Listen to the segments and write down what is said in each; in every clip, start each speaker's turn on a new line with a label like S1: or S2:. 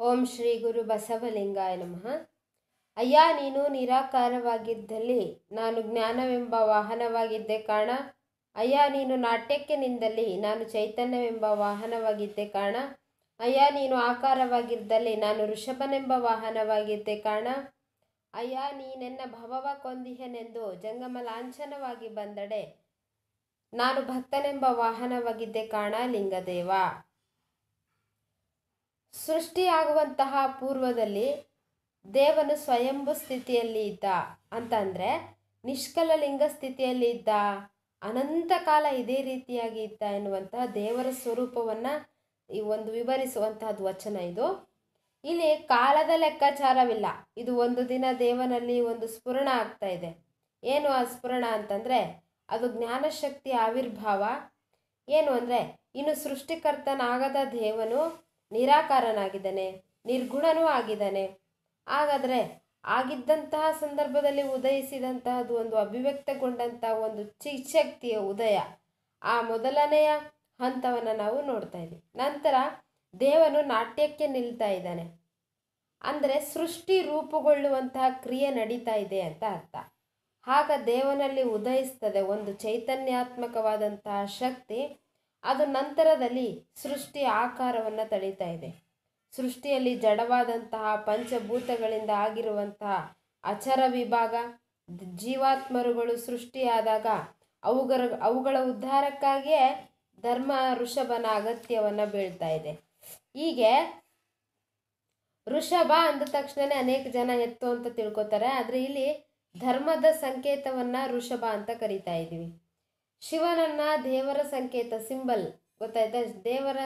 S1: ಓಂ ಶ್ರೀ ಗುರು ಬಸವಲಿಂಗಾಯ ನಮಃ. ಅಯ್ಯ, ನೀನು ನಿರಾಕಾರವಾಗಿದ್ದಲ್ಲಿ ನಾನು ಜ್ಞಾನವೆಂಬ ವಾಹನವಾಗಿದ್ದೆ ಕಾಣ. ಅಯ್ಯ, ನೀನು ನಾಟ್ಯಕ್ಕೆ ನಿಂದಲ್ಲಿ ನಾನು ಚೈತನ್ಯವೆಂಬ ವಾಹನವಾಗಿದ್ದೆ ಕಾಣ. ಅಯ್ಯ, ನೀನು ಆಕಾರವಾಗಿದ್ದಲ್ಲಿ ನಾನು ಋಷಭನೆಂಬ ವಾಹನವಾಗಿದ್ದೆ ಕಾಣ. ಅಯ್ಯ ನೀನೆನ್ನ ಭವವ ಕೊಂದಿಹನೆಂದು ಜಂಗಮ ಲಾಂಛನವಾಗಿ ಬಂದಡೆ. ನಾನು ಭಕ್ತನೆಂಬ ವಾಹನವಾಗಿದ್ದೆ ಕಾಣ, ಲಿಂಗದೇವ. ಸೃಷ್ಟಿಯಾಗುವಂತಹ ಪೂರ್ವದಲ್ಲಿ ದೇವನು ಸ್ವಯಂಭು ಸ್ಥಿತಿಯಲ್ಲಿ ಇದ್ದ ಅಂತಂದರೆ ನಿಷ್ಕಲಲಿಂಗ ಸ್ಥಿತಿಯಲ್ಲಿ ಇದ್ದ, ಅನಂತ ಕಾಲ ಇದೇ ರೀತಿಯಾಗಿ ಇದ್ದ ಎನ್ನುವಂತಹ ದೇವರ ಸ್ವರೂಪವನ್ನು ಈ ಒಂದು ವಿವರಿಸುವಂತಹದ್ದು ವಚನ ಇದು. ಇಲ್ಲಿ ಕಾಲದ ಲೆಕ್ಕಾಚಾರವಿಲ್ಲ. ಇದು ಒಂದು ದಿನ ದೇವನಲ್ಲಿ ಒಂದು ಸ್ಫುರಣ ಆಗ್ತಾ ಇದೆ. ಏನು ಆ ಸ್ಫುರಣ ಅಂತಂದರೆ ಅದು ಜ್ಞಾನಶಕ್ತಿ ಆವಿರ್ಭಾವ. ಏನು ಅಂದರೆ ಇನ್ನು ಸೃಷ್ಟಿಕರ್ತನಾಗದ ದೇವನು ನಿರಾಕಾರನಾಗಿದ್ದಾನೆ, ನಿರ್ಗುಣನೂ ಆಗಿದ್ದಾನೆ. ಹಾಗಾದರೆ ಆಗಿದ್ದಂತಹ ಸಂದರ್ಭದಲ್ಲಿ ಉದಯಿಸಿದಂತಹದ್ದು ಒಂದು ಅಭಿವ್ಯಕ್ತಗೊಂಡಂತಹ ಒಂದು ಚಿಶಕ್ತಿಯ ಉದಯ, ಆ ಮೊದಲನೆಯ ಹಂತವನ್ನು ನಾವು ನೋಡ್ತಾ ಇದ್ದೀವಿ. ನಂತರ ದೇವನು ನಾಟ್ಯಕ್ಕೆ ನಿಲ್ತಾ ಇದ್ದಾನೆ. ಅಂದರೆ ಸೃಷ್ಟಿ ರೂಪುಗೊಳ್ಳುವಂತಹ ಕ್ರಿಯೆ ನಡೀತಾ ಇದೆ ಅಂತ ಅರ್ಥ. ಆಗ ದೇವನಲ್ಲಿ ಉದಯಿಸ್ತದೆ ಒಂದು ಚೈತನ್ಯಾತ್ಮಕವಾದಂತಹ ಶಕ್ತಿ ಅದು ನಂತರದಲ್ಲಿ ಸೃಷ್ಟಿ ಆಕಾರವನ್ನು ತಳೀತಾ ಇದೆ. ಸೃಷ್ಟಿಯಲ್ಲಿ ಜಡವಾದಂತಹ ಪಂಚಭೂತಗಳಿಂದ ಆಗಿರುವಂತಹ ಅಚರ ವಿಭಾಗ, ಜೀವಾತ್ಮರುಗಳು ಸೃಷ್ಟಿಯಾದಾಗ ಅವುಗಳ ಅವುಗಳ ಉದ್ಧಾರಕ್ಕಾಗಿಯೇ ಧರ್ಮ ಋಷಭನ ಅಗತ್ಯವನ್ನು ಬೀಳ್ತಾ ಇದೆ. ಹೀಗೆ ಋಷಭ ಅಂದ ತಕ್ಷಣನೇ ಅನೇಕ ಜನ ಎತ್ತು ಅಂತ ತಿಳ್ಕೊತಾರೆ. ಆದರೆ ಇಲ್ಲಿ ಧರ್ಮದ ಸಂಕೇತವನ್ನು ಋಷಭ ಅಂತ ಕರಿತಾ ಇದ್ದೀವಿ. ಶಿವನನ್ನ ದೇವರ ಸಂಕೇತ ಸಿಂಬಲ್ ಗೊತ್ತಾಯ್ತಾ? ದೇವರ,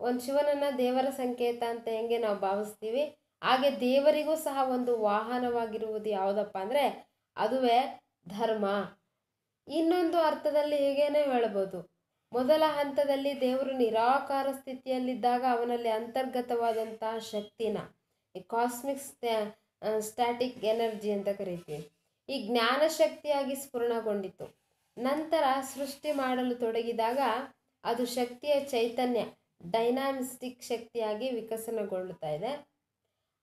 S1: ಒಂದು ಶಿವನನ್ನ ದೇವರ ಸಂಕೇತ ಅಂತ ಹೆಂಗೆ ನಾವು ಭಾವಿಸ್ತೀವಿ? ಹಾಗೆ ದೇವರಿಗೂ ಸಹ ಒಂದು ವಾಹನವಾಗಿರುವುದು ಯಾವುದಪ್ಪ ಅಂದರೆ ಅದುವೇ ಧರ್ಮ. ಇನ್ನೊಂದು ಅರ್ಥದಲ್ಲಿ ಹೇಗೇನೆ ಹೇಳ್ಬೋದು, ಮೊದಲ ಹಂತದಲ್ಲಿ ದೇವರು ನಿರಾಕಾರ ಸ್ಥಿತಿಯಲ್ಲಿದ್ದಾಗ ಅವನಲ್ಲಿ ಅಂತರ್ಗತವಾದಂತಹ ಶಕ್ತಿನ, ಈ ಕಾಸ್ಮಿಕ್ ಸ್ಟ್ಯಾಟಿಕ್ ಎನರ್ಜಿ ಅಂತ ಕರಿತೀವಿ. ಈ ಜ್ಞಾನ ಶಕ್ತಿಯಾಗಿ ಸ್ಫುರಣಗೊಂಡಿತು. ನಂತರ ಸೃಷ್ಟಿ ಮಾಡಲು ತೊಡಗಿದಾಗ ಅದು ಶಕ್ತಿಯ ಚೈತನ್ಯ ಡೈನಾಮಿಸ್ಟಿಕ್ ಶಕ್ತಿಯಾಗಿ ವಿಕಸನಗೊಳ್ಳುತ್ತಾ ಇದೆ.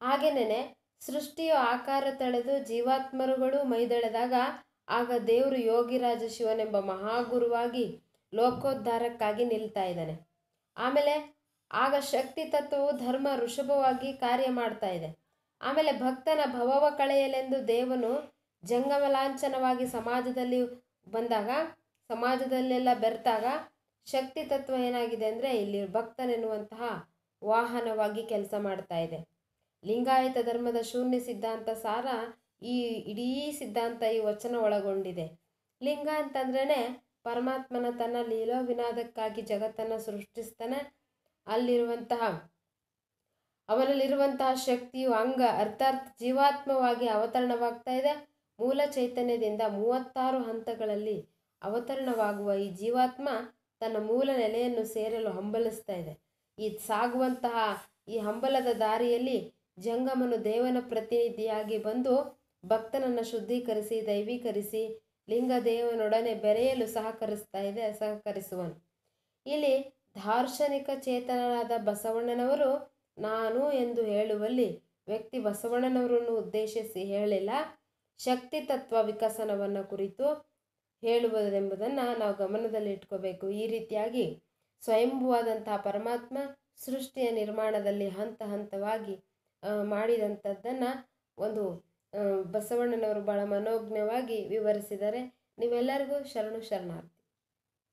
S1: ಹಾಗೇನೆ ಸೃಷ್ಟಿಯು ಆಕಾರ ತಳೆದು ಜೀವಾತ್ಮರುಗಳು ಮೈದಳೆದಾಗ ಆಗ ದೇವರು ಯೋಗಿರಾಜ ಶಿವನೆಂಬ ಮಹಾಗುರುವಾಗಿ ಲೋಕೋದ್ಧಾರಕ್ಕಾಗಿ ನಿಲ್ತಾ ಇದ್ದಾನೆ. ಆಮೇಲೆ ಆಗ ಶಕ್ತಿ ತತ್ವವು ಧರ್ಮ ಋಷಭವಾಗಿ ಕಾರ್ಯ ಮಾಡ್ತಾ ಇದೆ. ಆಮೇಲೆ ಭಕ್ತನ ಭವವ ಕಳೆಯಲೆಂದು ದೇವನು ಜಂಗಮಲಾಂಛನವಾಗಿ ಸಮಾಜದಲ್ಲಿ ಬಂದಾಗ ಸಮಾಜದಲ್ಲೆಲ್ಲ ಬೆರೆತಾಗ ಶಕ್ತಿ ತತ್ವ ಏನಾಗಿದೆ ಅಂದರೆ ಇಲ್ಲಿ ಭಕ್ತನೆನ್ನುವಂತಹ ವಾಹನವಾಗಿ ಕೆಲಸ ಮಾಡ್ತಾ ಇದೆ. ಲಿಂಗಾಯತ ಧರ್ಮದ ಶೂನ್ಯ ಸಿದ್ಧಾಂತ ಸಾರ ಈ ಇಡೀ ಸಿದ್ಧಾಂತ ಈ ವಚನ ಒಳಗೊಂಡಿದೆ. ಲಿಂಗ ಅಂತಂದ್ರೇ ಪರಮಾತ್ಮನ ತನ್ನ ಲೀಲೋ ವಿನಾದಕ್ಕಾಗಿ ಜಗತ್ತನ್ನು ಸೃಷ್ಟಿಸ್ತಾನೆ. ಅಲ್ಲಿರುವಂತಹ ಅವನಲ್ಲಿರುವಂತಹ ಶಕ್ತಿಯು ಅಂಗ ಅರ್ಥಾತ್ ಜೀವಾತ್ಮವಾಗಿ ಅವತರಣವಾಗ್ತಾ ಇದೆ. ಮೂಲ ಚೈತನ್ಯದಿಂದ ಮೂವತ್ತಾರು ಹಂತಗಳಲ್ಲಿ ಅವತರಣವಾಗುವ ಈ ಜೀವಾತ್ಮ ತನ್ನ ಮೂಲ ನೆಲೆಯನ್ನು ಸೇರಲು ಹಂಬಲಿಸ್ತಾ ಇದೆ. ಈ ಸಾಗುವಂತಹ ಈ ಹಂಬಲದ ದಾರಿಯಲ್ಲಿ ಜಂಗಮನು ದೇವನ ಪ್ರತಿನಿಧಿಯಾಗಿ ಬಂದು ಭಕ್ತನನ್ನು ಶುದ್ಧೀಕರಿಸಿ, ದೈವೀಕರಿಸಿ ಲಿಂಗ ದೇವನೊಡನೆ ಬೆರೆಯಲು ಸಹಕರಿಸ್ತಾ ಇದೆ, ಸಹಕರಿಸುವನು. ಇಲ್ಲಿ ದಾರ್ಶನಿಕ ಚೇತನರಾದ ಬಸವಣ್ಣನವರು, ನಾನು ಎಂದು ಹೇಳುವಲ್ಲಿ ವ್ಯಕ್ತಿ ಬಸವಣ್ಣನವರನ್ನು ಉದ್ದೇಶಿಸಿ ಹೇಳಿಲ್ಲ. ಶಕ್ತಿ ತತ್ವ ವಿಕಸನವನ್ನು ಕುರಿತು ಹೇಳುವುದೆಂಬುದನ್ನು ನಾವು ಗಮನದಲ್ಲಿ ಇಟ್ಕೋಬೇಕು. ಈ ರೀತಿಯಾಗಿ ಸ್ವಯಂಭುವಾದಂತಹ ಪರಮಾತ್ಮ ಸೃಷ್ಟಿಯ ನಿರ್ಮಾಣದಲ್ಲಿ ಹಂತ ಹಂತವಾಗಿ ಮಾಡಿದಂಥದ್ದನ್ನು ಒಂದು ಬಸವಣ್ಣನವರು ಬಹಳ ಮನೋಜ್ಞವಾಗಿ ವಿವರಿಸಿದರೆ ನೀವೆಲ್ಲರಿಗೂ ಶರಣು ಶರಣಾರ್ಥಿ.